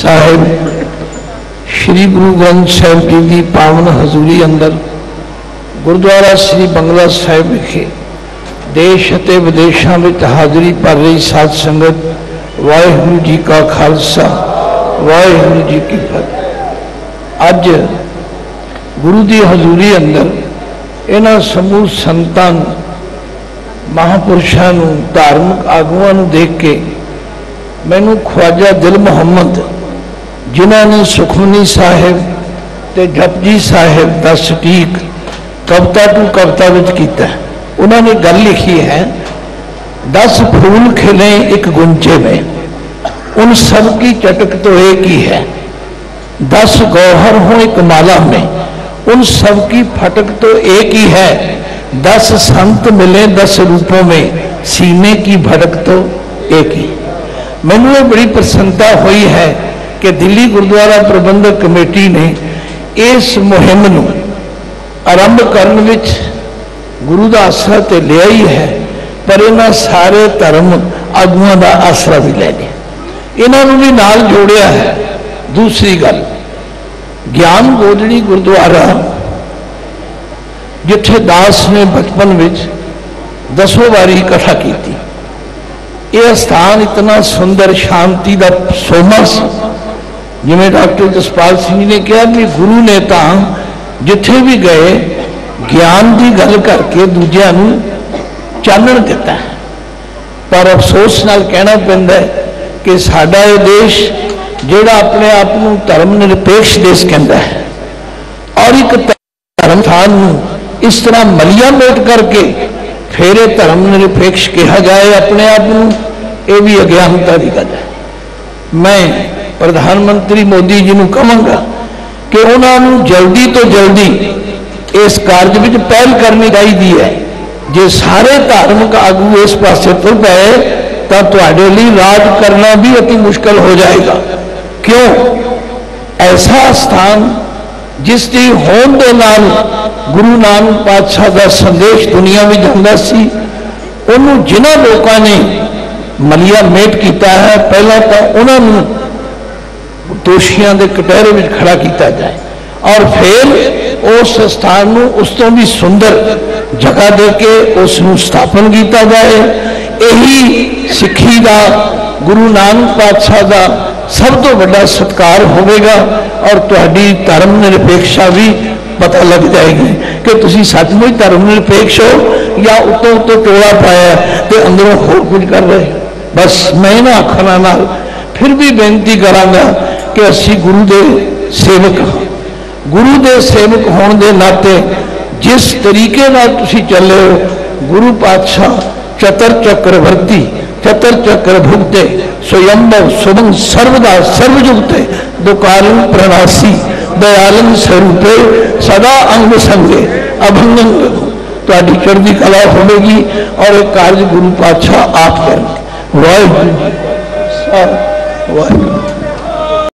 صاحب شری گرو گرنتھ صاحب جی پاون حضوری اندر گردوارا شری بنگلہ صاحب وکے دیش ودیشوں میں حاضری پھر رہی ست سنگت واحر جی کا خالصہ واحرو جی کی فتح اج گرو کی حضوری اندر یہاں سمو سنتان مہاپرشان دھارمک آگوا دیکھ کے منوں خواجہ دل محمد جنہوں نے سکھونی صاحب جھپ جی صاحب تو کبتہ وچ کیتا ہے انہوں نے گل لکھی ہے دس پھول کھلیں ایک گنچے میں ان سب کی چٹک تو ایک ہی ہے دس گوہر ہوں ایک مالا میں ان سب کی پھٹک تو ایک ہی ہے دس سنت ملے دس روپوں میں سینے کی بھڑک تو ایک ہی بڑی پرسنتا ہوئی ہے کہ دلی گردوارا پربن کمیٹی نے اس مہم آرمبھ کر گرو کا آسرا تو لیا ہی ہے پر سارے دھرم آگواں کا آسرا بھی لے لیا یہاں جوڑیا ہے دوسری گل گیان گودڑی گردوارا جتھے داس نے بچپن دسو باری کٹھا بار اکٹھا کیسان اتنا سندر شانتی کا سونا س جی ڈاکٹر جسپال سی جی نے کہا بھی گرو نے تو جتنے بھی گئے گیان کی گل کر کے دیا چانن دور افسوس نال کہنا پہنتا کہ سارا یہ دیش جا اپنے آپ دھرم نرپیک دیش کہہدا ہے اور ایک دھرم تھان اس طرح ملیا موٹ کر کے پھر یہ دھرم نرپیکش کیا جائے اپنے آپ کو یہ بھی اگیانتا کی گل ہے میں پردھان منتری پردھانتری مودی جی کمانگا کہ انہوں نے جلدی تو جلدی اس کارج جو پہل کرنے کرنی دی ہے جو سارے تارم کا آگو اس پاس تو پہ راج کرنا بھی اتنی مشکل ہو جائے گا کیوں ایسا استھان جس کی ہون کے نام گرو دا سندیش دنیا میں جا سی انہوں جنہ لوگوں نے ملیہ میٹ کیتا ہے پہلا تو انہوں نے دوشیاں دے کٹہرے کھڑا کیتا جائے اور پھر اس استھان اس تو بھی سندر جگہ دے کے اس استھاپن کیا جائے یہی سکھی دا گرو نانک پاشا دا سب تو بڑا ستکار ہوئے گا اور تیم نرپیکشتا بھی پتہ لگ جائے گی کہ تھی سچم دھرم نرپیک ہو یا اتوں اتو ٹولہ پایا تو اندروں کچھ کر رہے بس میں نہ آخروں پھر بھی بےنتی کر گروہ دے سیوک ہاں گروہ دے سیوک دے ناتے جس طریقے تسی چلے ہو گروہ پاتشاہ چتر چکر بھرتی چتر چکر بھگتے سوئب سرودا سروج پرناسی دیالن سروپے صدا انگ سنگے ابنگنو تیڑھ کی کلا ہوئے گی اور پاشاہ آپ کریں گے وائی واحد